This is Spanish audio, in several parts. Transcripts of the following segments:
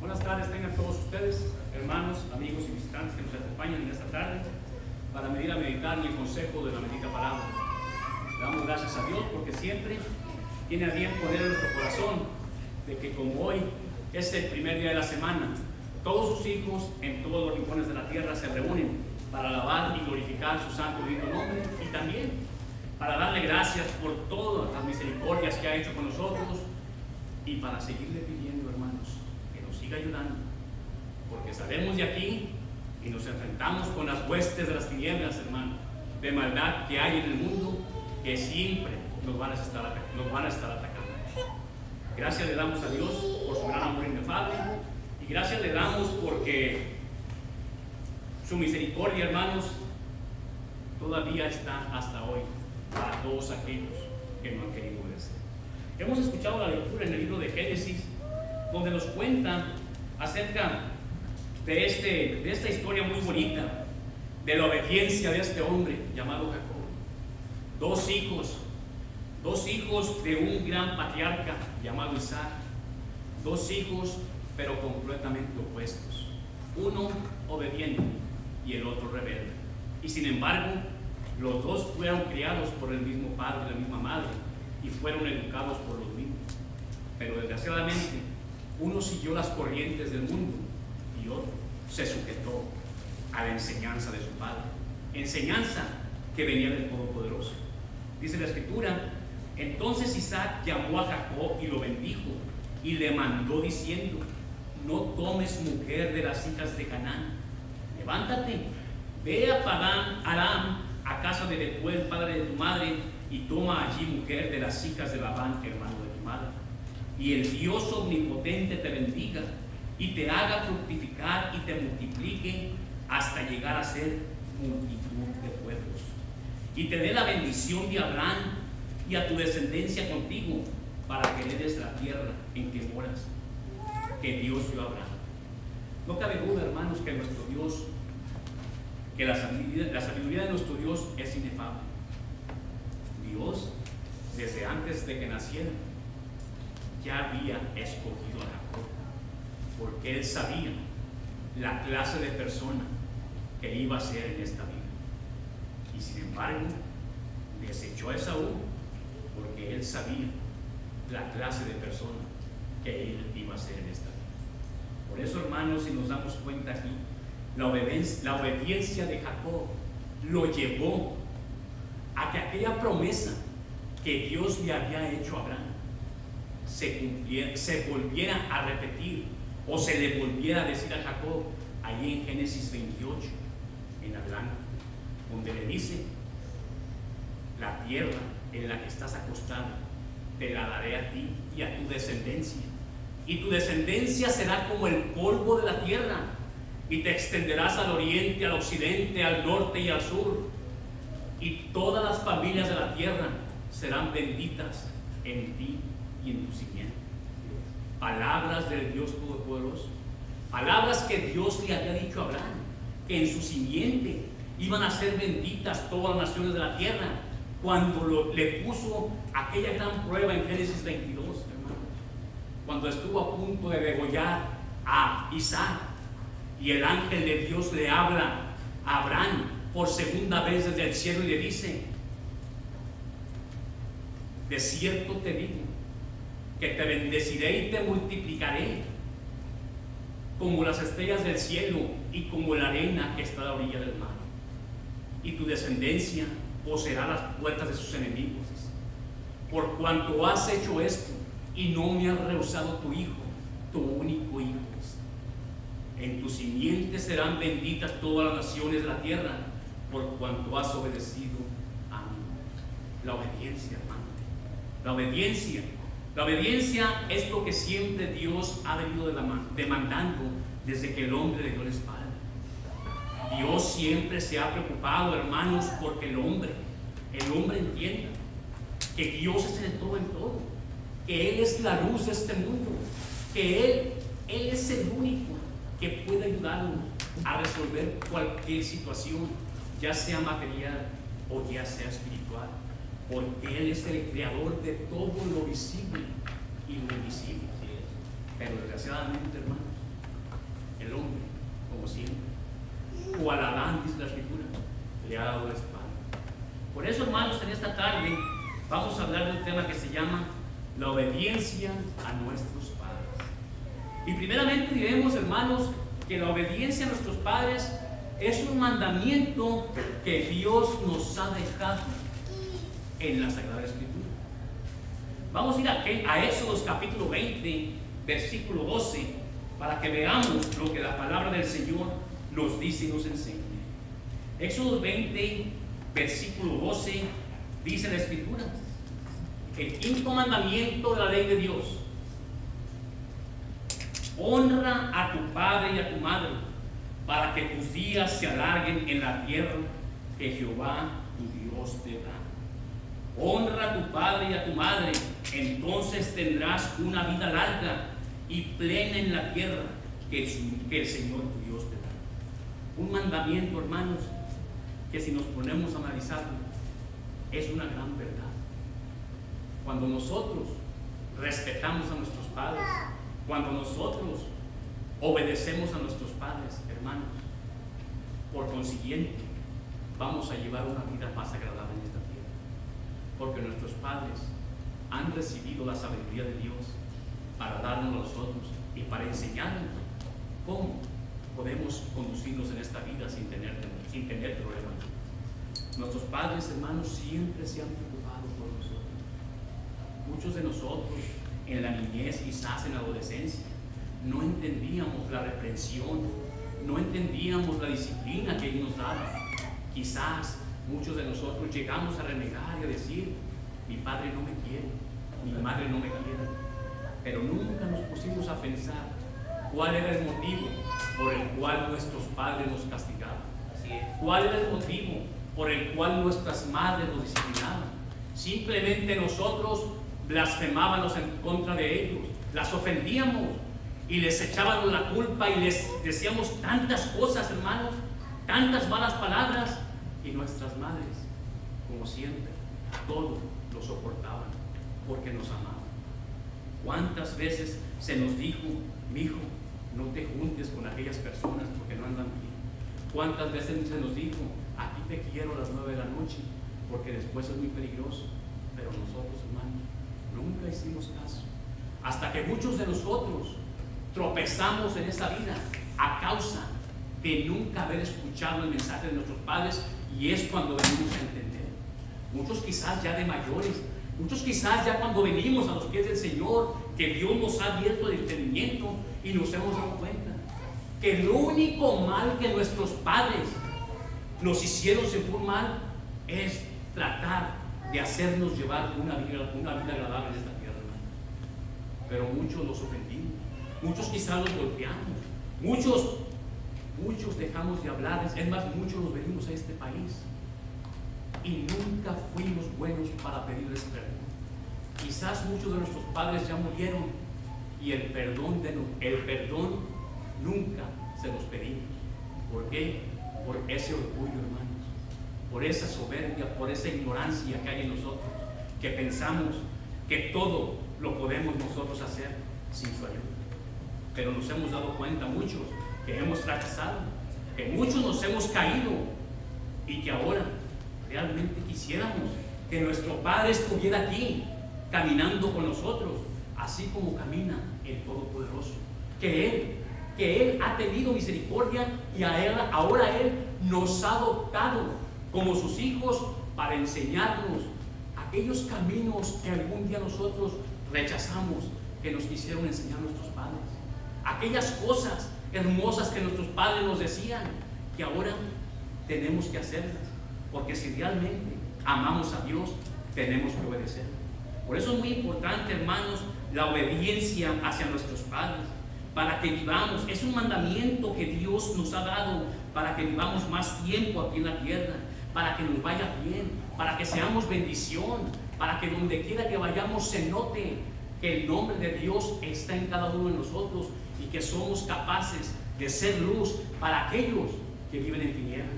Buenas tardes tengan todos ustedes, hermanos, amigos y visitantes que nos acompañan en esta tarde para venir a meditar en el consejo de la bendita palabra. Damos gracias a Dios porque siempre tiene a bien poner en nuestro corazón de que como hoy es el primer día de la semana, todos sus hijos en todos los rincones de la tierra se reúnen para alabar y glorificar su santo y divino nombre y también para darle gracias por todas las misericordias que ha hecho con nosotros y para seguirle pidiendo, siga ayudando, porque salimos de aquí y nos enfrentamos con las huestes de las tinieblas, hermano, de maldad que hay en el mundo, que siempre nos van a estar, nos van a estar atacando. Gracias le damos a Dios por su gran amor inefable y gracias le damos porque su misericordia, hermanos, todavía está hasta hoy para todos aquellos que no han querido obedecer. Hemos escuchado la lectura en el libro de Génesis, donde nos cuenta acerca de, este, de esta historia muy bonita, de la obediencia de este hombre llamado Jacob. Dos hijos, dos hijos de un gran patriarca llamado Isaac, dos hijos pero completamente opuestos, uno obediente y el otro rebelde. Y sin embargo, los dos fueron criados por el mismo padre la misma madre y fueron educados por los mismos. Pero desgraciadamente, uno siguió las corrientes del mundo y otro se sujetó a la enseñanza de su padre. Enseñanza que venía del Todopoderoso. Dice la escritura, entonces Isaac llamó a Jacob y lo bendijo y le mandó diciendo, no tomes mujer de las hijas de Canaán, levántate, ve a Padán Aram, a casa de Betuel, padre de tu madre, y toma allí mujer de las hijas de Labán, hermano de. Y el Dios omnipotente te bendiga y te haga fructificar y te multiplique hasta llegar a ser multitud de pueblos. Y te dé la bendición de Abraham y a tu descendencia contigo para que heredes la tierra en que moras, que Dios dio a Abraham. No cabe duda, hermanos, que nuestro Dios, que la sabiduría, la sabiduría de nuestro Dios es inefable. Dios, desde antes de que naciera, ya había escogido a Jacob, porque él sabía la clase de persona que iba a ser en esta vida. Y sin embargo, desechó a Esaú porque él sabía la clase de persona que él iba a ser en esta vida. Por eso, hermanos, si nos damos cuenta aquí, la obediencia, la obediencia de Jacob lo llevó a que aquella promesa que Dios le había hecho a Abraham se, se volviera a repetir o se le volviera a decir a Jacob allí en Génesis 28 en adelante, donde le dice, la tierra en la que estás acostado, te la daré a ti y a tu descendencia. Y tu descendencia será como el polvo de la tierra, y te extenderás al oriente, al occidente, al norte y al sur. Y todas las familias de la tierra serán benditas en ti en tu simiente. Palabras del Dios Todopoderoso. Palabras que Dios le había dicho a Abraham, que en su simiente iban a ser benditas todas las naciones de la tierra, cuando le puso aquella gran prueba en Génesis 22, hermano, cuando estuvo a punto de degollar a Isaac, y el ángel de Dios le habla a Abraham por segunda vez desde el cielo y le dice, de cierto te digo, que te bendeciré y te multiplicaré como las estrellas del cielo y como la arena que está a la orilla del mar. Y tu descendencia poseerá las puertas de sus enemigos. Por cuanto has hecho esto y no me has rehusado tu hijo, tu único hijo. En tu simiente serán benditas todas las naciones de la tierra, por cuanto has obedecido a mí. La obediencia, hermano. La obediencia. La obediencia es lo que siempre Dios ha venido demandando desde que el hombre le dio la espalda. Dios siempre se ha preocupado, hermanos, porque el hombre, el hombre entienda que Dios es el todo en todo, que Él es la luz de este mundo, que Él, Él es el único que puede ayudarnos a resolver cualquier situación, ya sea material o ya sea espiritual, porque Él es el creador de todo lo visible y lo invisible. Pero desgraciadamente, hermanos, el hombre, como siempre, o alabán, dice la escritura, le ha dado la espalda. Por eso, hermanos, en esta tarde vamos a hablar de un tema que se llama la obediencia a nuestros padres. Y primeramente diremos, hermanos, que la obediencia a nuestros padres es un mandamiento que Dios nos ha dejado en la Sagrada Escritura. Vamos a ir a, a Éxodos capítulo 20, versículo 12, para que veamos lo que la palabra del Señor nos dice y nos enseña. Éxodos 20, versículo 12, dice la Escritura, el quinto mandamiento de la ley de Dios. Honra a tu padre y a tu madre para que tus días se alarguen en la tierra que Jehová tu Dios te da. Honra a tu padre y a tu madre, entonces tendrás una vida larga y plena en la tierra que el, Señor tu Dios te da. Un mandamiento, hermanos, que si nos ponemos a analizarlo, es una gran verdad. Cuando nosotros respetamos a nuestros padres, cuando nosotros obedecemos a nuestros padres, hermanos, por consiguiente, vamos a llevar una vida más agradable. Porque nuestros padres han recibido la sabiduría de Dios para darnos a nosotros y para enseñarnos cómo podemos conducirnos en esta vida sin tener, sin tener problemas. Nuestros padres, hermanos, siempre se han preocupado por nosotros. Muchos de nosotros en la niñez, quizás en la adolescencia, no entendíamos la reprensión, no entendíamos la disciplina que Él nos daba. Quizás muchos de nosotros llegamos a renegar y a decir, mi padre no me quiere, mi madre no me quiere. Pero nunca nos pusimos a pensar cuál era el motivo por el cual nuestros padres nos castigaban. ¿Cuál era el motivo por el cual nuestras madres nos disciplinaban? Simplemente nosotros blasfemábamos en contra de ellos, las ofendíamos y les echábamos la culpa y les decíamos tantas cosas, hermanos, tantas malas palabras y nuestras madres, como siempre, todo lo soportaban porque nos amaban. ¿Cuántas veces se nos dijo, mi hijo, no te juntes con aquellas personas porque no andan bien? ¿Cuántas veces se nos dijo, aquí te quiero a las nueve de la noche porque después es muy peligroso? Pero nosotros, hermanos, nunca hicimos caso. Hasta que muchos de nosotros tropezamos en esa vida a causa de nunca haber escuchado el mensaje de nuestros padres y es cuando venimos a entender. Muchos quizás ya de mayores, muchos quizás ya cuando venimos a los pies del Señor, que Dios nos ha abierto el entendimiento y nos hemos dado cuenta que el único mal que nuestros padres nos hicieron fue mal es tratar de hacernos llevar una vida, una vida agradable en esta tierra, Pero muchos los ofendimos. Muchos quizás los golpeamos. Muchos, muchos dejamos de hablarles. Es más, muchos nos venimos a este país y nunca fuimos buenos para pedirles perdón. Quizás muchos de nuestros padres ya murieron y el perdón, de, el perdón nunca se los pedimos. ¿Por qué? Por ese orgullo, hermanos. Por esa soberbia, por esa ignorancia que hay en nosotros. Que pensamos que todo lo podemos nosotros hacer sin su ayuda pero nos hemos dado cuenta muchos que hemos fracasado, que muchos nos hemos caído y que ahora realmente quisiéramos que nuestro Padre estuviera aquí caminando con nosotros, así como camina el Todopoderoso, que Él, que Él ha tenido misericordia y ahora Él nos ha adoptado como sus hijos para enseñarnos aquellos caminos que algún día nosotros rechazamos, que nos quisieron enseñar nuestros padres. Aquellas cosas hermosas que nuestros padres nos decían, que ahora tenemos que hacerlas. Porque si realmente amamos a Dios, tenemos que obedecer. Por eso es muy importante, hermanos, la obediencia hacia nuestros padres, para que vivamos. Es un mandamiento que Dios nos ha dado para que vivamos más tiempo aquí en la tierra, para que nos vaya bien, para que seamos bendición, para que donde quiera que vayamos se note que el nombre de Dios está en cada uno de nosotros y que somos capaces de ser luz para aquellos que viven en tinieblas.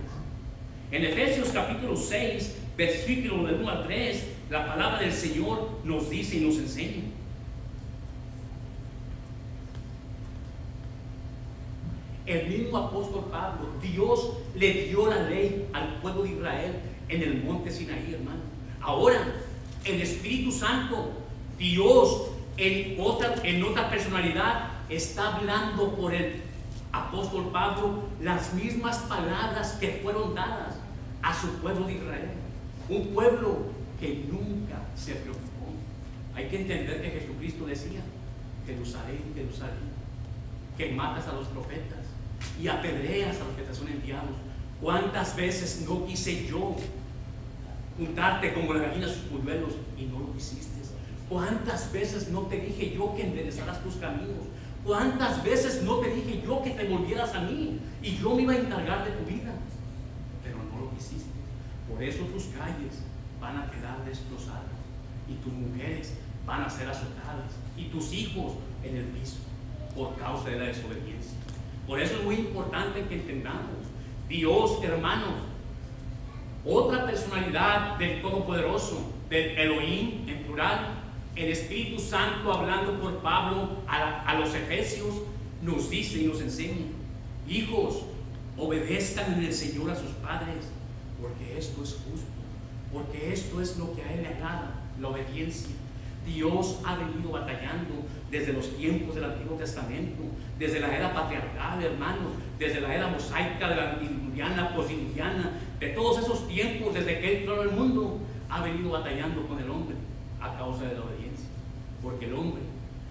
En Efesios capítulo 6, versículo de 1 a 3, la palabra del Señor nos dice y nos enseña. El mismo apóstol Pablo, Dios le dio la ley al pueblo de Israel en el monte Sinaí, hermano. Ahora, el Espíritu Santo, Dios en otra, en otra personalidad, está hablando por el apóstol Pablo las mismas palabras que fueron dadas a su pueblo de Israel. Un pueblo que nunca se preocupó. Hay que entender que Jesucristo decía, Jerusalén, Jerusalén, que matas a los profetas y apedreas a los que te son enviados. ¿Cuántas veces no quise yo juntarte como la gallina sus polluelos y no lo quisiste? ¿Cuántas veces no te dije yo que enderezaras tus caminos? ¿Cuántas veces no te dije yo que te volvieras a mí y yo me iba a encargar de tu vida? Pero no lo quisiste. Por eso tus calles van a quedar destrozadas y tus mujeres van a ser azotadas y tus hijos en el piso por causa de la desobediencia. Por eso es muy importante que entendamos, Dios, hermanos, otra personalidad del Todopoderoso, del Elohim en plural, el Espíritu Santo hablando por Pablo a, los Efesios, nos dice y nos enseña, hijos, obedezcan en el Señor a sus padres, porque esto es justo, porque esto es lo que a Él le agrada, la obediencia. Dios ha venido batallando desde los tiempos del Antiguo Testamento, desde la era patriarcal, hermanos, desde la era mosaica, de la antediluviana, postdiluviana, de todos esos tiempos, desde que Él creó el mundo, ha venido batallando con el hombre a causa de la obediencia. Porque el hombre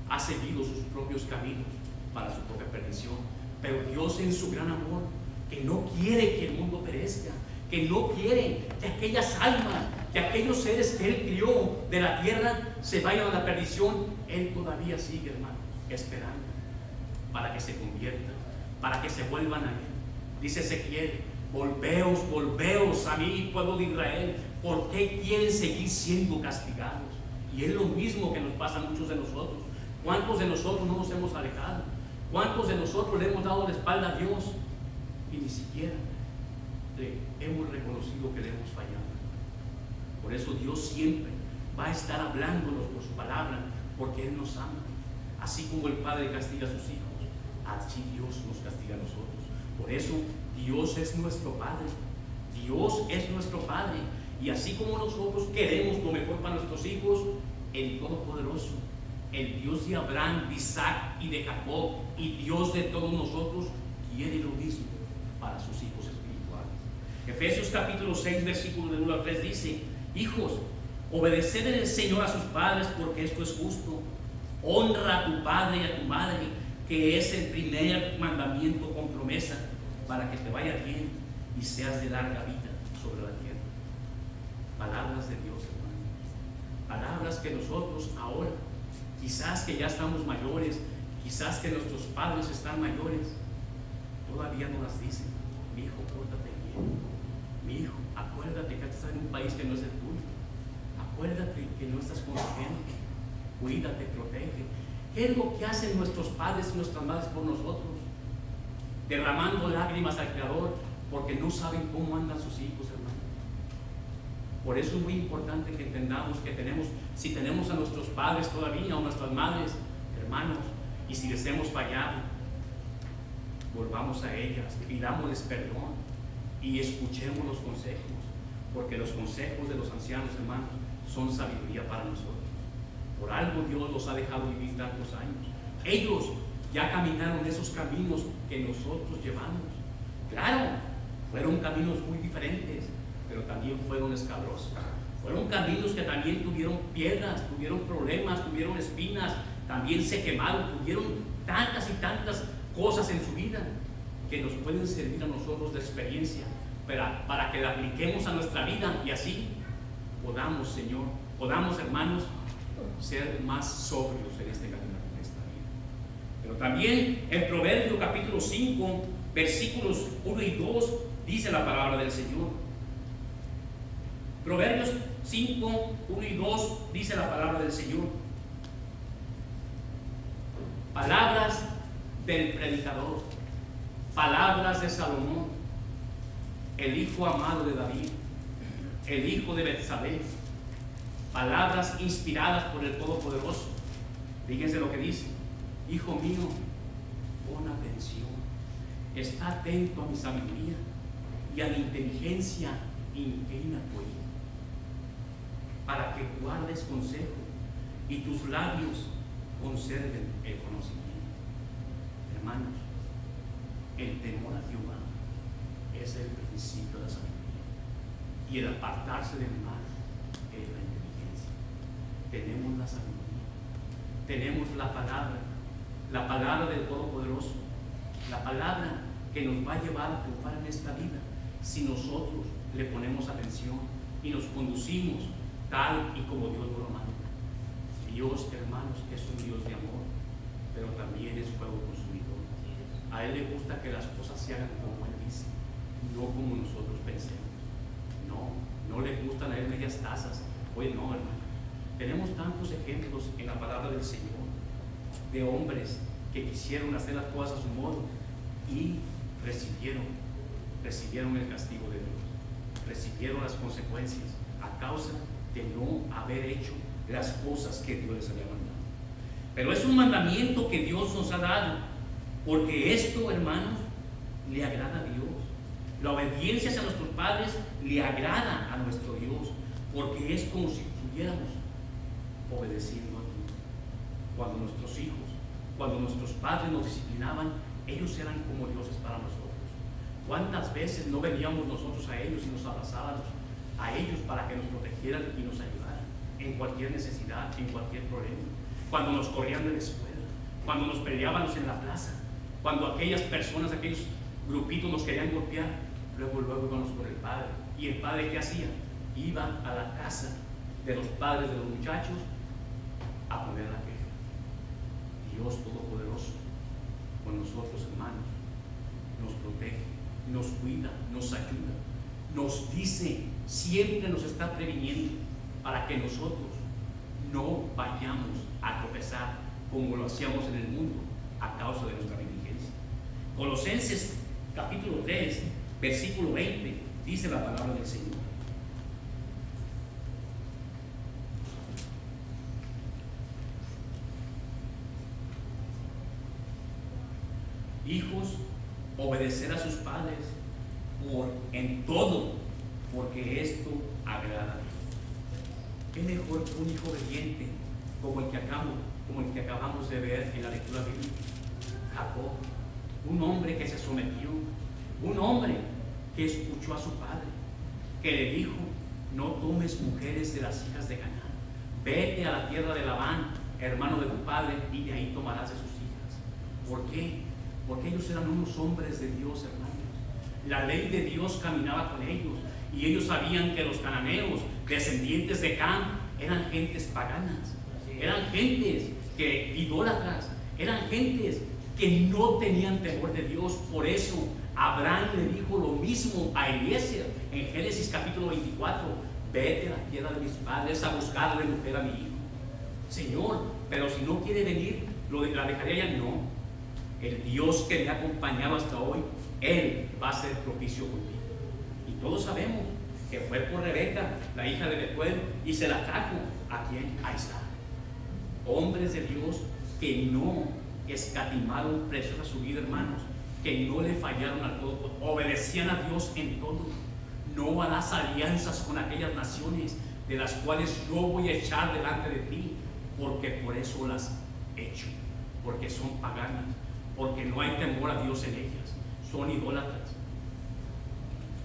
ha seguido sus propios caminos para su propia perdición. Pero Dios en su gran amor, que no quiere que el mundo perezca, que no quiere que aquellas almas, que aquellos seres que Él crió de la tierra se vayan a la perdición, Él todavía sigue, hermano, esperando para que se conviertan, para que se vuelvan a Él. Dice Ezequiel, volveos, volveos a mí, pueblo de Israel, ¿por qué quieren seguir siendo castigados? Y es lo mismo que nos pasa a muchos de nosotros. ¿Cuántos de nosotros no nos hemos alejado? ¿Cuántos de nosotros le hemos dado la espalda a Dios y ni siquiera le hemos reconocido que le hemos fallado? Por eso Dios siempre va a estar hablándonos por su palabra, porque Él nos ama. Así como el Padre castiga a sus hijos, así Dios nos castiga a nosotros. Por eso Dios es nuestro Padre. Dios es nuestro Padre. Y así como nosotros queremos lo mejor para nuestros hijos, el Todopoderoso, el Dios de Abraham, de Isaac y de Jacob, y Dios de todos nosotros, quiere lo mismo para sus hijos espirituales. Efesios capítulo 6, versículo de 1 al 3 dice, hijos, obedeced en el Señor a sus padres porque esto es justo. Honra a tu padre y a tu madre, que es el primer mandamiento con promesa, para que te vaya bien y seas de larga vida sobre la tierra. Palabras de Dios, que nosotros ahora, quizás que ya estamos mayores, quizás que nuestros padres están mayores, todavía no las dicen. Mi hijo, pórtate bien. Mi hijo, acuérdate que estás en un país que no es el tuyo. Acuérdate que no estás con tu gente. Cuídate, protege. ¿Qué es lo que hacen nuestros padres y nuestras madres por nosotros? Derramando lágrimas al Creador porque no saben cómo andan sus hijos, hermano. Por eso es muy importante que entendamos que tenemos, si tenemos a nuestros padres todavía o nuestras madres, hermanos, y si les hemos fallado, volvamos a ellas, pidámosles perdón y escuchemos los consejos, porque los consejos de los ancianos, hermanos, son sabiduría para nosotros. Por algo Dios los ha dejado vivir tantos años. Ellos ya caminaron esos caminos que nosotros llevamos. Claro, fueron caminos muy diferentes, pero también fueron escabrosos. Fueron caminos que también tuvieron piedras, tuvieron problemas, tuvieron espinas, también se quemaron, tuvieron tantas y tantas cosas en su vida que nos pueden servir a nosotros de experiencia para, para que la apliquemos a nuestra vida y así podamos, Señor, podamos, hermanos, ser más sobrios en este camino de esta vida. Pero también el Proverbio capítulo 5, versículos 1 y 2, dice la palabra del Señor. Proverbios 5, 1 y 2 dice la palabra del Señor. Palabras del predicador, palabras de Salomón, el hijo amado de David, el hijo de Betsabé, palabras inspiradas por el Todopoderoso. Fíjense lo que dice, hijo mío, pon atención, está atento a mi sabiduría y a mi inteligencia, inclina tu para que guardes consejo y tus labios conserven el conocimiento. Hermanos, el temor a Jehová es el principio de la sabiduría. Y el apartarse del mal es la inteligencia. Tenemos la sabiduría. Tenemos la palabra. La palabra del Todopoderoso. La palabra que nos va a llevar a triunfar en esta vida si nosotros le ponemos atención y nos conducimos tal y como Dios lo manda. Dios, hermanos, es un Dios de amor, pero también es fuego consumidor. A Él le gusta que las cosas se hagan como Él dice, no como nosotros pensemos. No, no le gustan a Él medias tazas. Oye, no, hermano. Tenemos tantos ejemplos en la palabra del Señor de hombres que quisieron hacer las cosas a su modo y recibieron, recibieron el castigo de Dios, recibieron las consecuencias a causa de no haber hecho las cosas que Dios les había mandado. Pero es un mandamiento que Dios nos ha dado, porque esto, hermanos, le agrada a Dios. La obediencia hacia nuestros padres le agrada a nuestro Dios, porque es como si estuviéramos obedeciendo a Dios. Cuando nuestros hijos, cuando nuestros padres nos disciplinaban, ellos eran como dioses para nosotros. ¿Cuántas veces no veníamos nosotros a ellos y nos abrazábamos a ellos para que nos protegieran y nos ayudaran en cualquier necesidad, en cualquier problema? Cuando nos corrían de la escuela, cuando nos peleábamos en la plaza, cuando aquellas personas, aquellos grupitos nos querían golpear, luego, luego íbamos con el padre. ¿Y el padre qué hacía? Iba a la casa de los padres de los muchachos a poner la queja. Dios Todopoderoso, con nosotros hermanos, nos protege, nos cuida, nos ayuda, nos dice, siempre nos está previniendo para que nosotros no vayamos a tropezar como lo hacíamos en el mundo a causa de nuestra negligencia. Colosenses capítulo 3, versículo 20, dice la palabra del Señor. Hijos, obedecer a sus padres por, en todo, porque esto agrada a Dios. ¿Qué mejor que un hijo obediente como el que acabamos, como el que acabamos de ver en la lectura bíblica? Jacob, un hombre que se sometió, un hombre que escuchó a su padre, que le dijo, no tomes mujeres de las hijas de Canaán, vete a la tierra de Labán, hermano de tu padre, y de ahí tomarás de sus hijas. ¿Por qué? Porque ellos eran unos hombres de Dios, hermanos. La ley de Dios caminaba con ellos, y ellos sabían que los cananeos, descendientes de Can, eran gentes paganas, eran gentes que idólatras, eran gentes que no tenían temor de Dios. Por eso Abraham le dijo lo mismo a Eliezer en Génesis capítulo 24. Vete a la tierra de mis padres a buscarle mujer a mi hijo. Señor, pero si no quiere venir, ¿lo ¿la dejaría ya? No. El Dios que me ha acompañado hasta hoy, Él va a ser propicio contigo. Todos sabemos que fue por Rebeca, la hija de Betuel, y se la trajo a quien? A Isaac hombres de Dios que no escatimaron precios a su vida, hermanos, que no le fallaron al todo, obedecían a Dios en todo, no las alianzas con aquellas naciones de las cuales yo voy a echar delante de ti, porque por eso las echo, porque son paganas, porque no hay temor a Dios en ellas, son idólatras.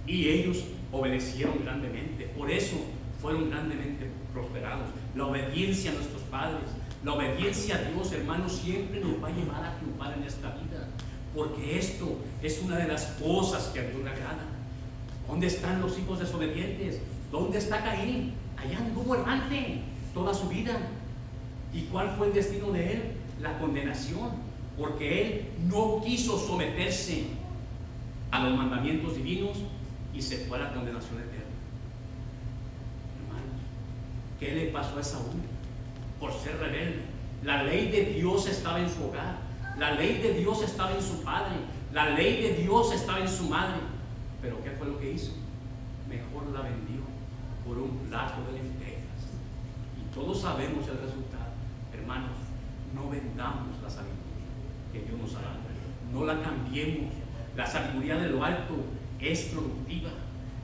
Y ellos obedecieron grandemente, por eso fueron grandemente prosperados. La obediencia a nuestros padres, la obediencia a Dios, hermanos, siempre nos va a llevar a triunfar en esta vida, porque esto es una de las cosas que a Dios le agrada. ¿Dónde están los hijos desobedientes? ¿Dónde está Caín? Allá anduvo errante toda su vida. ¿Y cuál fue el destino de él? La condenación, porque él no quiso someterse a los mandamientos divinos y se fue a la condenación eterna. Hermanos, ¿qué le pasó a Saúl? Por ser rebelde. La ley de Dios estaba en su hogar. La ley de Dios estaba en su padre. La ley de Dios estaba en su madre. Pero ¿qué fue lo que hizo? Mejor la vendió por un plato de lentejas. Y todos sabemos el resultado. Hermanos, no vendamos la sabiduría que Dios nos ha dado. No la cambiemos. La sabiduría de lo alto es productiva.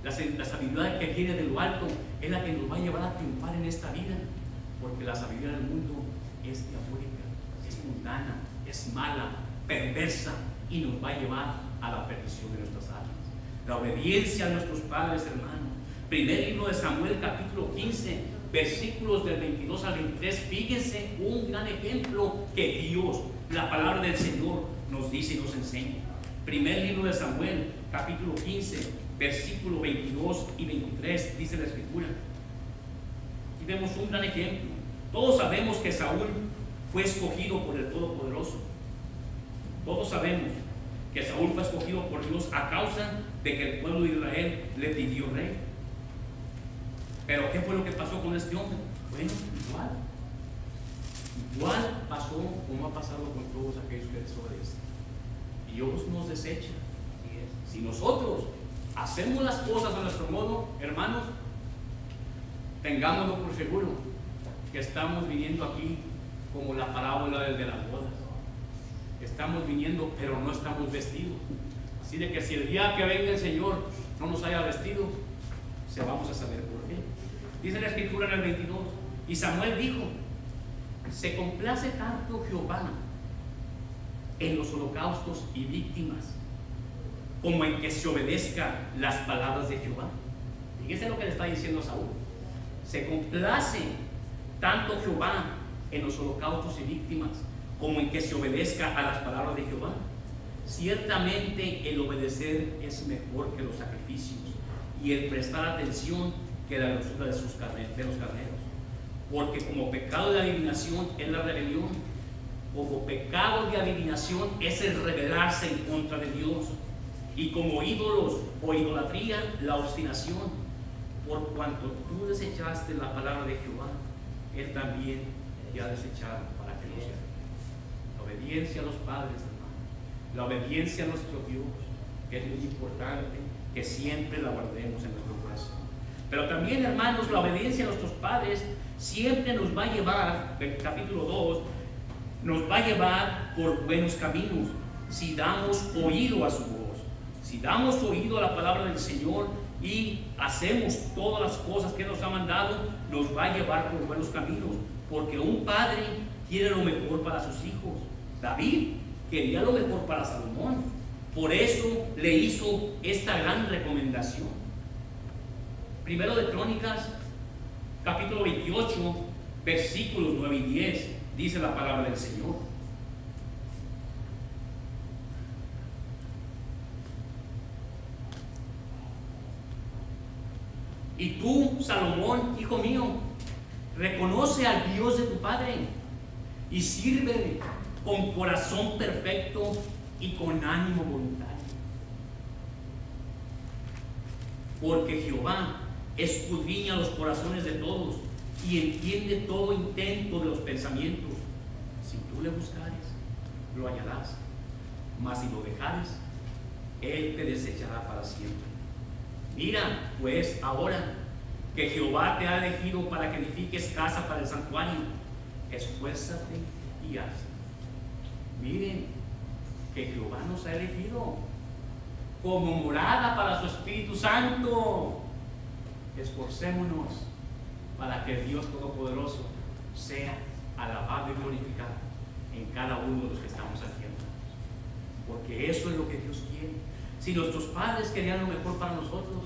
La, la sabiduría que viene de lo alto es la que nos va a llevar a triunfar en esta vida. Porque la sabiduría del mundo es diabólica. mundana, es mala, perversa y nos va a llevar a la perdición de nuestras almas. La obediencia a nuestros padres, hermanos. Primer libro de Samuel, capítulo 15, versículos del 22 al 23. Fíjense un gran ejemplo que Dios, la palabra del Señor, nos dice y nos enseña. Primer libro de Samuel, capítulo 15, versículo 22 y 23, dice la Escritura. Y vemos un gran ejemplo. Todos sabemos que Saúl fue escogido por el Todopoderoso. Todos sabemos que Saúl fue escogido por Dios a causa de que el pueblo de Israel le pidió rey. Pero ¿qué fue lo que pasó con este hombre? Bueno, igual. Igual pasó como ha pasado con todos aquellos que desobedecen. Dios nos desecha. Si nosotros hacemos las cosas a nuestro modo, hermanos, tengámoslo por seguro que estamos viniendo aquí como la parábola del de las bodas. Estamos viniendo, pero no estamos vestidos. Así de que si el día que venga el Señor no nos haya vestido, se vamos a saber por qué. Dice la escritura en el 22, y Samuel dijo, se complace tanto Jehová en los holocaustos y víctimas, como en que se obedezca las palabras de Jehová. Fíjense lo que le está diciendo Saúl. Se complace tanto Jehová en los holocaustos y víctimas, como en que se obedezca a las palabras de Jehová. Ciertamente el obedecer es mejor que los sacrificios y el prestar atención que la dulzura de, sus de los carneros. Porque como pecado de adivinación es la rebelión, como pecado de adivinación es el rebelarse en contra de Dios. Y como ídolos o idolatría, la obstinación. Por cuanto tú desechaste la palabra de Jehová, Él también te ha desechado para que no sea. La obediencia a los padres, hermanos. La obediencia a nuestro Dios, que es muy importante que siempre la guardemos en nuestro corazón. Pero también, hermanos, la obediencia a nuestros padres siempre nos va a llevar, el capítulo 2, nos va a llevar por buenos caminos si damos oído a su voz. Si damos oído a la palabra del Señor y hacemos todas las cosas que nos ha mandado, nos va a llevar por buenos caminos. Porque un padre quiere lo mejor para sus hijos. David quería lo mejor para Salomón. Por eso le hizo esta gran recomendación. Primero de Crónicas, capítulo 28, versículos 9 y 10 dice la palabra del Señor. Y tú, Salomón, hijo mío, reconoce al Dios de tu Padre y sírvele con corazón perfecto y con ánimo voluntario. Porque Jehová escudriña los corazones de todos y entiende todo intento de los pensamientos. Si tú le buscares, lo hallarás. Mas si lo dejares, Él te desechará para siempre. Mira, pues, ahora que Jehová te ha elegido para que edifiques casa para el santuario, esfuérzate y haz. Miren, que Jehová nos ha elegido como morada para su Espíritu Santo. Esforcémonos para que Dios Todopoderoso sea alabado y glorificado en cada uno de los que estamos haciendo. Porque eso es lo que Dios quiere. Si nuestros padres querían lo mejor para nosotros,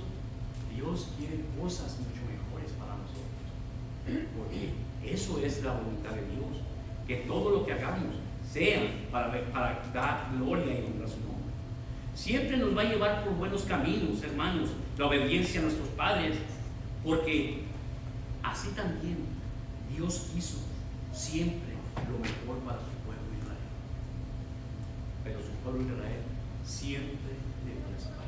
Dios quiere cosas mucho mejores para nosotros. Porque eso es la voluntad de Dios. Que todo lo que hagamos sea para, dar gloria y honra a su nombre. Siempre nos va a llevar por buenos caminos, hermanos, la obediencia a nuestros padres, porque Así también Dios quiso siempre lo mejor para su pueblo Israel. Pero su pueblo Israel siempre dio la espalda.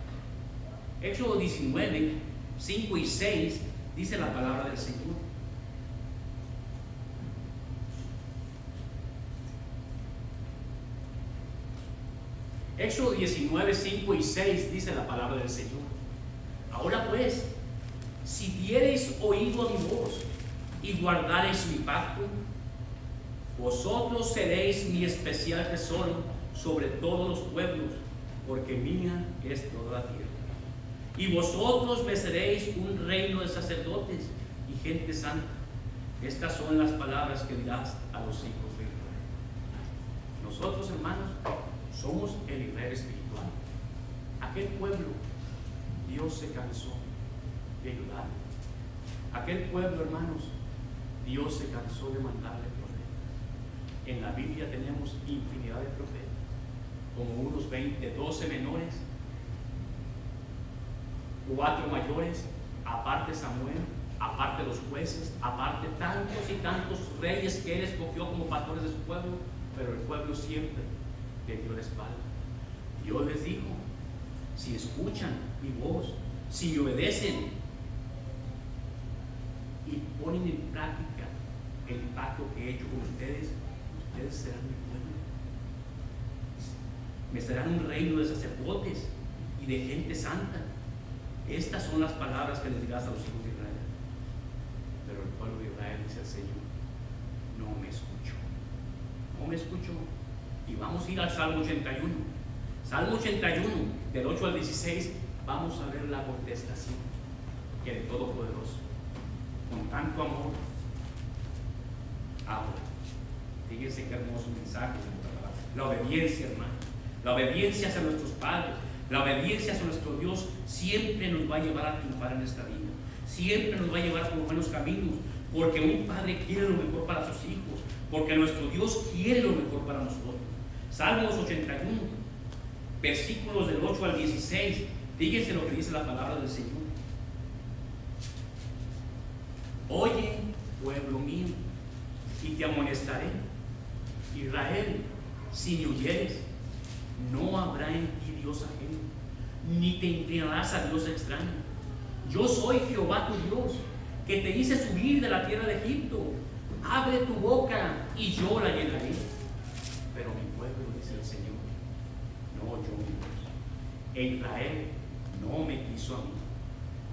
Éxodo 19, 5 y 6 dice la palabra del Señor. Éxodo 19, 5 y 6 dice la palabra del Señor. Ahora pues, si diereis oído a mi voz y guardareis mi pacto, vosotros seréis mi especial tesoro sobre todos los pueblos, porque mía es toda la tierra. Y vosotros me seréis un reino de sacerdotes y gente santa. Estas son las palabras que dirás a los hijos de Israel. Nosotros, hermanos, somos el Israel espiritual. Aquel pueblo, Dios se cansó de ayudar. Aquel pueblo, hermanos, Dios se cansó de mandarle profetas. En la Biblia tenemos infinidad de profetas, como unos 20, 12 menores, cuatro mayores, aparte Samuel, aparte los jueces, aparte tantos y tantos reyes que él escogió como pastores de su pueblo, pero el pueblo siempre le dio la espalda. Dios les dijo, si escuchan mi voz, si obedecen y ponen en práctica el pacto que he hecho con ustedes, ustedes serán. Me serán un reino de sacerdotes y de gente santa. Estas son las palabras que les dirás a los hijos de Israel. Pero el pueblo de Israel dice al Señor, no me escuchó. No me escuchó. Y vamos a ir al Salmo 81. Salmo 81, del 8 al 16, vamos a ver la contestación que el Todopoderoso, con tanto amor, habla. Fíjense qué hermoso mensaje. La obediencia, hermano. La obediencia hacia nuestros padres. La obediencia hacia nuestro Dios siempre nos va a llevar a triunfar en esta vida. Siempre nos va a llevar por buenos caminos. Porque un padre quiere lo mejor para sus hijos. Porque nuestro Dios quiere lo mejor para nosotros. Salmos 81, versículos del 8 al 16. Fíjense lo que dice la palabra del Señor. Oye, pueblo mío, y te amonestaré. Israel, si me oyeres, no habrá en ti Dios ajeno, ni te inclinarás a Dios extraño. Yo soy Jehová tu Dios, que te hice subir de la tierra de Egipto. Abre tu boca y yo la llenaré. Pero mi pueblo, dice el Señor, no oyó mi voz. E Israel no me quiso a mí.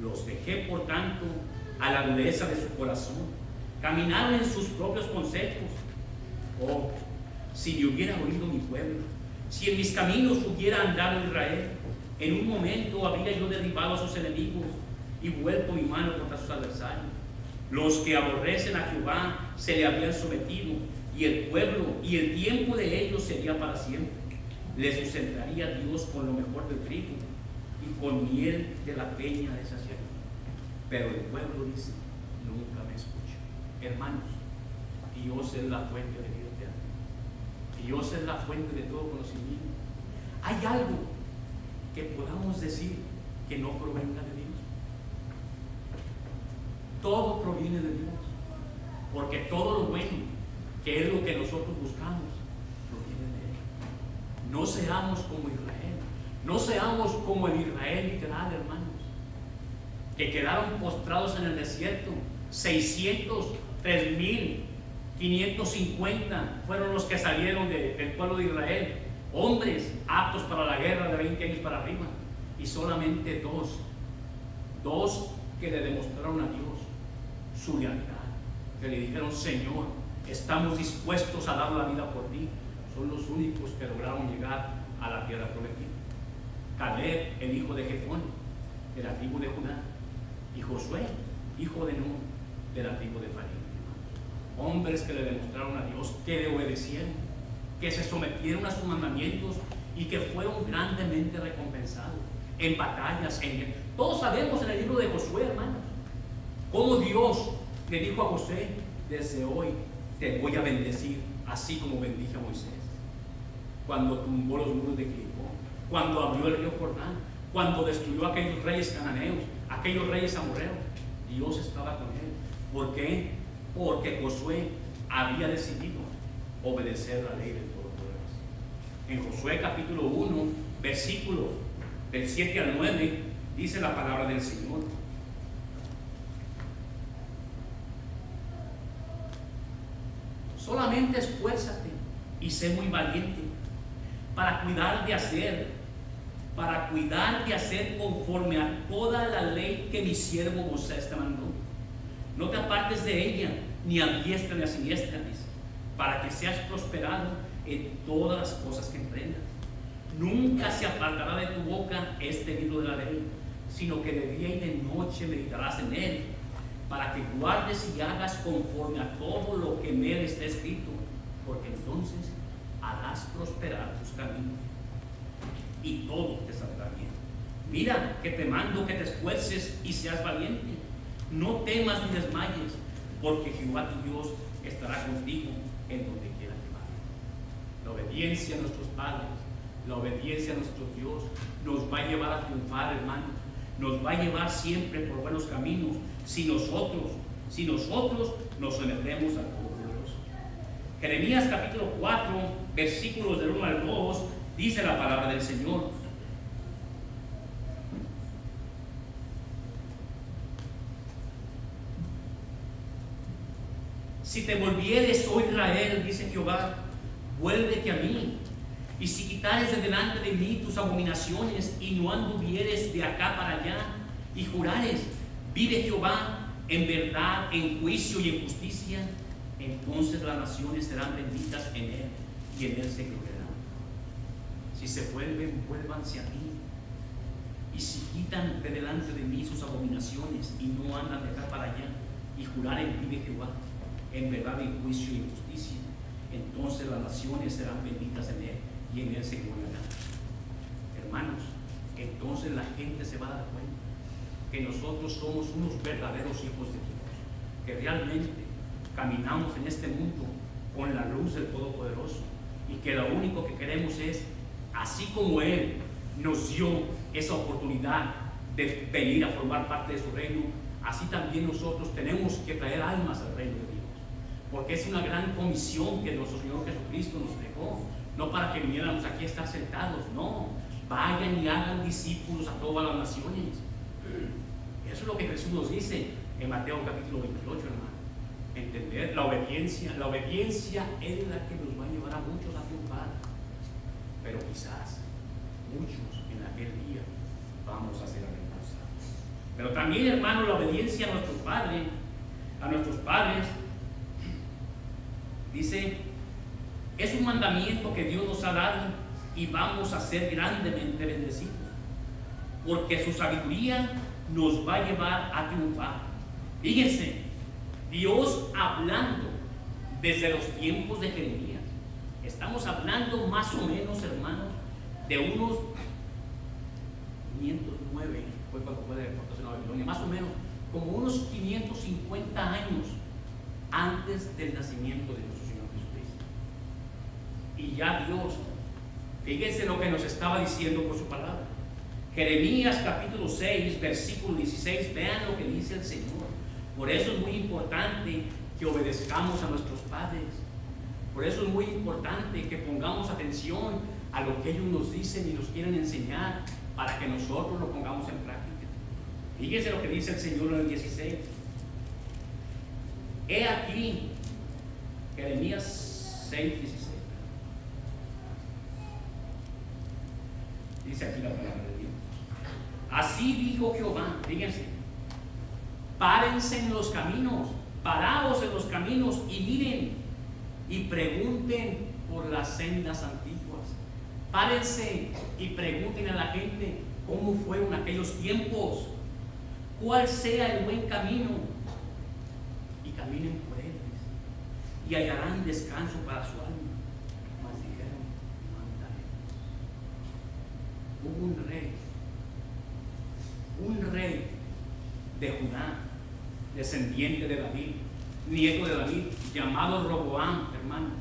Los dejé, por tanto, a la dureza de su corazón. Caminaron en sus propios consejos. Oh, si me hubiera oído mi pueblo, si en mis caminos hubiera andado Israel, en un momento habría yo derribado a sus enemigos y vuelto mi mano contra sus adversarios. Los que aborrecen a Jehová se le habrían sometido, y el pueblo y el tiempo de ellos sería para siempre. Les sustentaría Dios con lo mejor del trigo y con miel de la peña de saciedad. Pero el pueblo dice, nunca me escucha. Hermanos, Dios es la fuente de vida. Dios es la fuente de todo conocimiento. ¿Hay algo que podamos decir que no provenga de Dios? Todo proviene de Dios. Porque todo lo bueno, que es lo que nosotros buscamos, proviene de Él. No seamos como Israel. No seamos como el Israel literal, hermanos. Que quedaron postrados en el desierto. 600, 3000, 550 fueron los que salieron de, del pueblo de Israel. Hombres aptos para la guerra de 20 años para arriba. Y solamente dos. Dos que le demostraron a Dios su lealtad, que le dijeron, Señor, estamos dispuestos a dar la vida por ti, son los únicos que lograron llegar a la tierra prometida. Caleb, el hijo de Jefón, de la tribu de Judá, y Josué, hijo de Nun, de la tribu de. Hombres que le demostraron a Dios, que le obedecieron, que se sometieron a sus mandamientos y que fueron grandemente recompensados en batallas, en... Todos sabemos en el libro de Josué, hermanos, cómo Dios le dijo a José, desde hoy te voy a bendecir, así como bendije a Moisés. Cuando tumbó los muros de Jericó, cuando abrió el río Jordán, cuando destruyó a aquellos reyes cananeos, aquellos reyes amorreos, Dios estaba con él. ¿Por qué? Porque Josué había decidido obedecer la ley del Todopoderoso. En Josué capítulo 1, versículos del 7 al 9, dice la palabra del Señor. Solamente esfuérzate y sé muy valiente para cuidar de hacer, para cuidar de hacer conforme a toda la ley que mi siervo Moisés te mandó. No te apartes de ella, ni a diestra ni a siniestra, para que seas prosperado en todas las cosas que emprendas. Nunca se apartará de tu boca este libro de la ley, sino que de día y de noche meditarás en él para que guardes y hagas conforme a todo lo que en él está escrito, porque entonces harás prosperar tus caminos y todo te saldrá bien. Mira que te mando que te esfuerces y seas valiente. No temas ni desmayes, porque Jehová tu Dios estará contigo en donde quiera que vayas. La obediencia a nuestros padres, la obediencia a nuestro Dios nos va a llevar a triunfar, hermanos. Nos va a llevar siempre por buenos caminos si nosotros, si nosotros nos sometemos al Todopoderoso. Jeremías capítulo 4, versículos del 1 al 2, dice la palabra del Señor. Si te volvieres, oh Israel, dice Jehová, vuélvete a mí. Y si quitares de delante de mí tus abominaciones y no anduvieres de acá para allá y jurares, vive Jehová en verdad, en juicio y en justicia, entonces las naciones serán benditas en él y en él se gloriarán. Si se vuelven, vuélvanse a mí. Y si quitan de delante de mí sus abominaciones y no andan de acá para allá y juraren, vive Jehová en verdad, en juicio y justicia. Entonces las naciones serán benditas en Él y en Él se gloriarán. Hermanos, entonces la gente se va a dar cuenta que nosotros somos unos verdaderos hijos de Dios, que realmente caminamos en este mundo con la luz del Todopoderoso y que lo único que queremos es, así como Él nos dio esa oportunidad de venir a formar parte de su reino, así también nosotros tenemos que traer almas al reino de Dios porque es una gran comisión que nuestro Señor Jesucristo nos dejó. No para que viniéramos aquí a estar sentados, no. Vayan y hagan discípulos a todas las naciones. Eso es lo que Jesús nos dice en Mateo capítulo 28, hermano. Entender la obediencia. La obediencia es la que nos va a llevar a muchos a triunfar. Pero quizás muchos en aquel día vamos a ser avergonzados. Pero también, hermano, la obediencia a nuestros padres, a nuestros padres, Dice, es un mandamiento que Dios nos ha dado y vamos a ser grandemente bendecidos. Porque su sabiduría nos va a llevar a triunfar. Fíjense, Dios hablando desde los tiempos de Jeremías. Estamos hablando más o menos, hermanos, de unos 509, fue cuando fue de deportación a Babilonia, más o menos como unos 550 años antes del nacimiento de Dios y ya Dios, fíjense lo que nos estaba diciendo por su palabra. Jeremías capítulo 6, versículo 16, vean lo que dice el Señor. Por eso es muy importante que obedezcamos a nuestros padres. Por eso es muy importante que pongamos atención a lo que ellos nos dicen y nos quieren enseñar para que nosotros lo pongamos en práctica. Fíjense lo que dice el Señor en el 16. He aquí, Jeremías 6, 16. Dice aquí la palabra de Dios. Así dijo Jehová, fíjense, párense en los caminos, paraos en los caminos y miren y pregunten por las sendas antiguas. Párense y pregunten a la gente cómo fueron aquellos tiempos, cuál sea el buen camino caminen por y hallarán descanso para su alma. hubo un rey, un rey de Judá, descendiente de David, nieto de David, llamado Roboam, hermanos,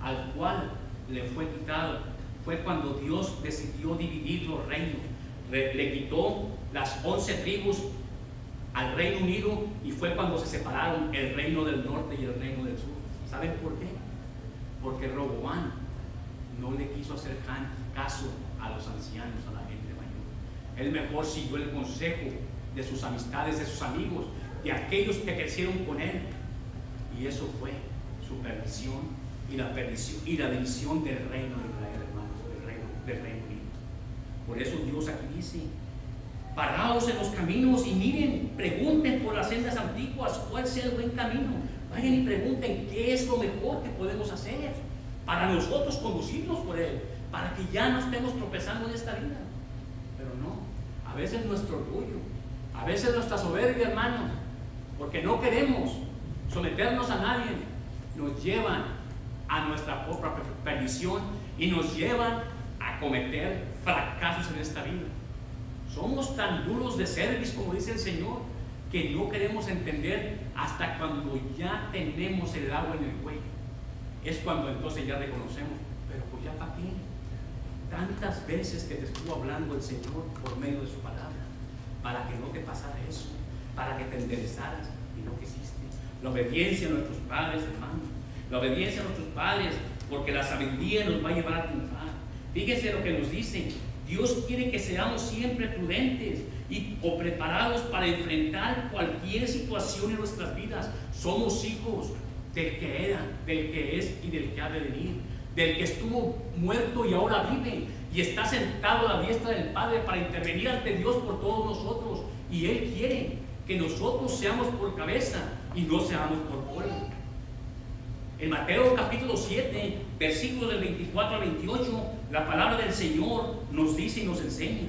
al cual le fue quitado. Fue cuando Dios decidió dividir los reinos. Le, quitó las once tribus al Reino Unido y fue cuando se separaron el reino del norte y el reino del sur. ¿Saben por qué? Porque Roboam no le quiso hacer caso a los ancianos, a la gente mayor. Él mejor siguió el consejo de sus amistades, de sus amigos, de aquellos que crecieron con él. Y eso fue su perdición y la perdición y la división del reino de Israel, hermanos, del reino, del reino unido. Por eso Dios aquí dice, paraos en los caminos y miren, pregunten por las sendas antiguas cuál sea el buen camino. Vayan y pregunten qué es lo mejor que podemos hacer para nosotros conducirnos por él para que ya no estemos tropezando en esta vida. Pero no, a veces nuestro orgullo, a veces nuestra soberbia, hermanos, porque no queremos someternos a nadie, nos llevan a nuestra propia perdición y nos llevan a cometer fracasos en esta vida. Somos tan duros de servicio, como dice el Señor, que no queremos entender hasta cuando ya tenemos el agua en el cuello. Es cuando entonces ya reconocemos, pero pues ya para qué. Tantas veces que te estuvo hablando el Señor por medio de su palabra, para que no te pasara eso, para que te enderezaras y no quisiste. La obediencia a nuestros padres, hermanos. La obediencia a nuestros padres, porque la sabiduría nos va a llevar a triunfar. Fíjense lo que nos dice. Dios quiere que seamos siempre prudentes y, o preparados para enfrentar cualquier situación en nuestras vidas. Somos hijos del que era, del que es y del que ha de venir. Del que estuvo muerto y ahora vive y está sentado a la diestra del Padre para intervenir ante Dios por todos nosotros. Y Él quiere que nosotros seamos por cabeza y no seamos por cola. En Mateo capítulo 7, versículos del 24 al 28, la palabra del Señor nos dice y nos enseña.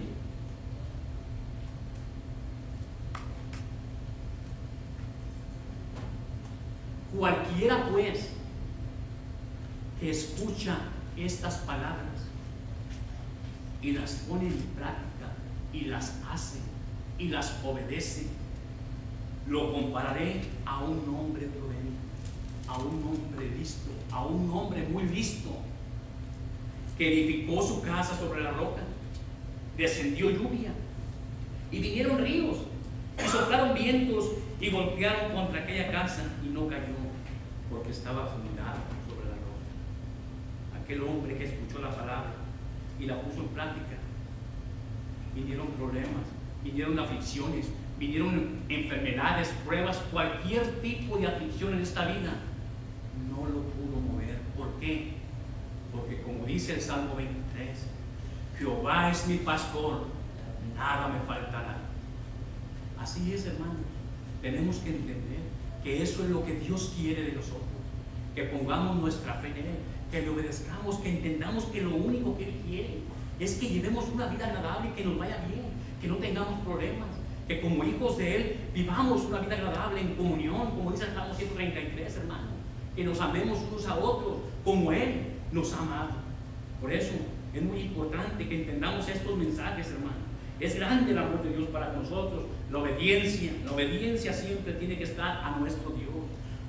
Cualquiera pues que escucha estas palabras y las pone en práctica y las hace y las obedece, lo compararé a un hombre prudente, a un hombre listo, a un hombre muy listo, que edificó su casa sobre la roca. Descendió lluvia y vinieron ríos y soplaron vientos y golpearon contra aquella casa y no cayó porque estaba fundada sobre la roca. Aquel hombre que escuchó la palabra y la puso en práctica, vinieron problemas, vinieron aflicciones, vinieron enfermedades, pruebas, cualquier tipo de aflicción en esta vida, no lo pudo mover. ¿Por qué? Porque como dice el Salmo 23, Jehová es mi pastor, nada me faltará. Así es, hermanos. Tenemos que entender que eso es lo que Dios quiere de nosotros. Que pongamos nuestra fe en Él, que le obedezcamos, que entendamos que lo único que Él quiere es que llevemos una vida agradable y que nos vaya bien, que no tengamos problemas que como hijos de Él vivamos una vida agradable en comunión, como dice el Salmo 133, hermano, que nos amemos unos a otros como Él nos ha amado. Por eso es muy importante que entendamos estos mensajes, hermano. Es grande el amor de Dios para nosotros, la obediencia, la obediencia siempre tiene que estar a nuestro Dios.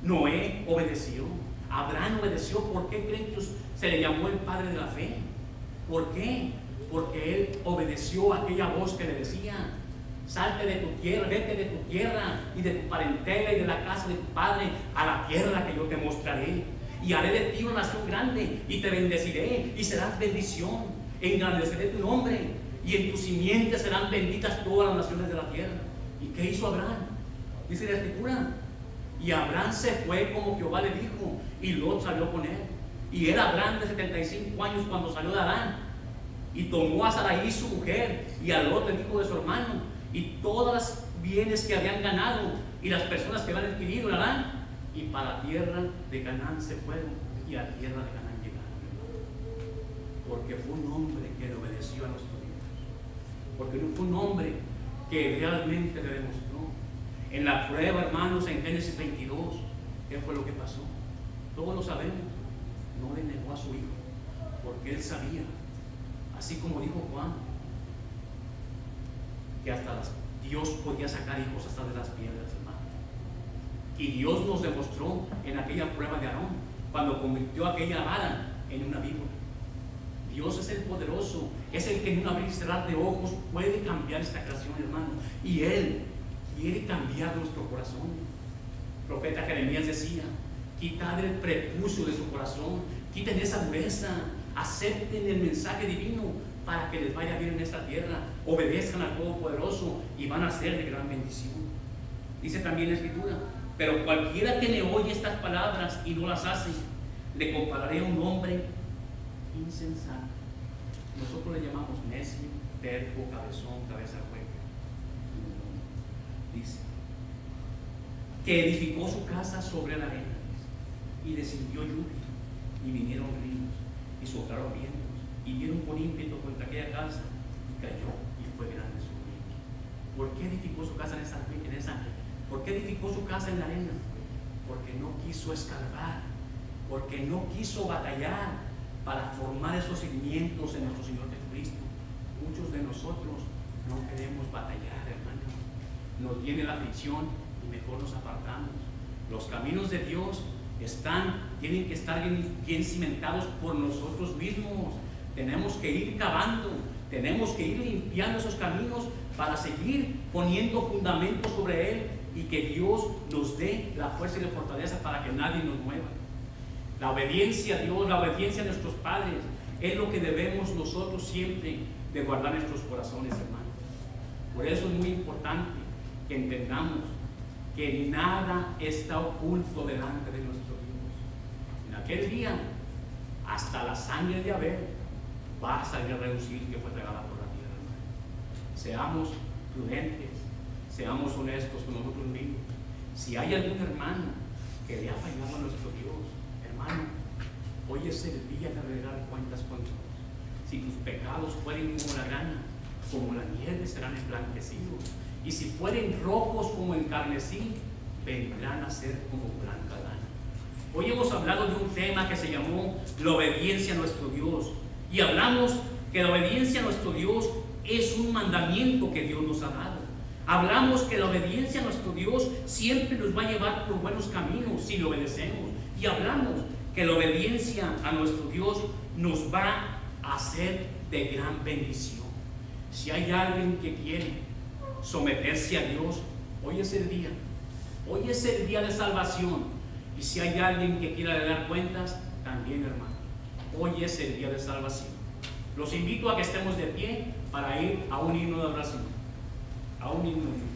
Noé obedeció, Abraham obedeció. ¿Por qué creen se le llamó el padre de la fe? ¿Por qué? Porque él obedeció a aquella voz que le decía, Salte de tu tierra, vete de tu tierra y de tu parentela y de la casa de tu padre a la tierra que yo te mostraré. Y haré de ti una nación grande y te bendeciré y serás bendición. Engrandeceré tu nombre y en tu simiente serán benditas todas las naciones de la tierra. ¿Y qué hizo Abraham? Dice la escritura. Y Abraham se fue como Jehová le dijo y Lot salió con él. Y era Abraham de 75 años cuando salió de Adán. Y tomó a Sarai su mujer y a Lot el hijo de su hermano y todos los bienes que habían ganado y las personas que habían adquirido Arán y para tierra de Canaán se fueron y a tierra de Canaán llegaron. Porque fue un hombre que le obedeció a nuestro Dios. Porque no fue un hombre que realmente le demostró. En la prueba, hermanos, en Génesis 22, ¿qué fue lo que pasó? Todos lo sabemos. No le negó a su hijo, porque él sabía, así como dijo Juan, que hasta Dios podía sacar hijos hasta de las piedras. Y Dios nos demostró en aquella prueba de Aarón, cuando convirtió aquella vara en una víbora. Dios es el poderoso, es el que en un abrir y cerrar de ojos puede cambiar esta creación, hermano. Y Él quiere cambiar nuestro corazón. El profeta Jeremías decía, quitad el prepucio de su corazón, quiten esa dureza, acepten el mensaje divino, para que les vaya bien en esta tierra, obedezcan al Todopoderoso y van a ser de gran bendición. Dice también la Escritura, pero cualquiera que le oye estas palabras y no las hace, le compararé a un hombre insensato. Nosotros le llamamos necio, terco, cabezón, cabeza hueca. Dice, que edificó su casa sobre la arena y descendió lluvia y vinieron ríos y soplaron vientos y dieron por ímpetu contra aquella casa y cayó y fue grande su ruina. ¿Por qué edificó su casa en esa, en? ¿Por qué edificó su casa en la arena? Porque no quiso escarbar porque no quiso batallar para formar esos cimientos en nuestro Señor Jesucristo. Muchos de nosotros no queremos batallar, hermano. Nos viene la aflicción y mejor nos apartamos. Los caminos de Dios están, tienen que estar bien, bien cimentados por nosotros mismos. Tenemos que ir cavando, tenemos que ir limpiando esos caminos para seguir poniendo fundamentos sobre él y que Dios nos dé la fuerza y la fortaleza para que nadie nos mueva. La obediencia a Dios, la obediencia a nuestros padres, es lo que debemos nosotros siempre de guardar nuestros corazones, hermanos. Por eso es muy importante que entendamos que nada está oculto delante de nuestro Dios. En aquel día, hasta la sangre de Abel va a salir a reducir que fue regada por la tierra. Seamos prudentes, seamos honestos con nosotros mismos. Si hay algún hermano que le ha fallado a nuestro Dios, hermano, hoy es el día de arreglar cuentas con Dios. Si tus pecados fueren como la grana, como la nieve serán emblanquecidos. Y si fueren rojos como el carmesí, vendrán a ser como blanca lana. Hoy hemos hablado de un tema que se llamó la obediencia a nuestro Dios. Y hablamos que la obediencia a nuestro Dios es un mandamiento que Dios nos ha dado. Hablamos que la obediencia a nuestro Dios siempre nos va a llevar por buenos caminos si le obedecemos. Y hablamos que la obediencia a nuestro Dios nos va a hacer de gran bendición. Si hay alguien que quiere someterse a Dios, hoy es el día. Hoy es el día de salvación. Y si hay alguien que quiera dar cuentas, también hermano. Hoy es el día de salvación. Los invito a que estemos de pie para ir a un himno de oración. A un himno.